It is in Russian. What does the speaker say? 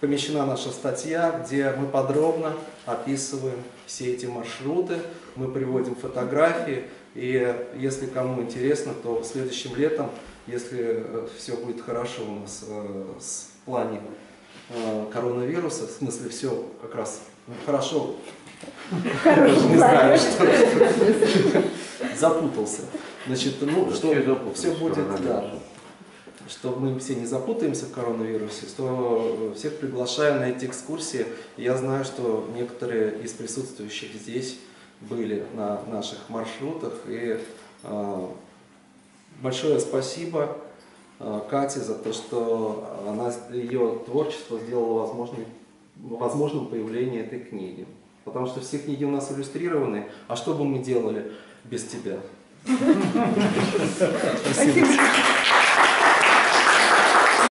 помещена наша статья, где мы подробно описываем все эти маршруты, мы приводим фотографии, и если кому интересно, то следующим летом, если все будет хорошо у нас э, с в плане э, коронавируса, в смысле все как раз ну, хорошо, не знаю, что запутался. Значит, ну, что все будет, да, чтобы мы все не запутаемся в коронавирусе, то всех приглашаю на эти экскурсии. Я знаю, что некоторые из присутствующих здесь были на наших маршрутах. И э, большое спасибо э, Кате за то, что она, ее творчество сделало возможным, возможным появление этой книги. Потому что все книги у нас иллюстрированы, а что бы мы делали без тебя? Спасибо.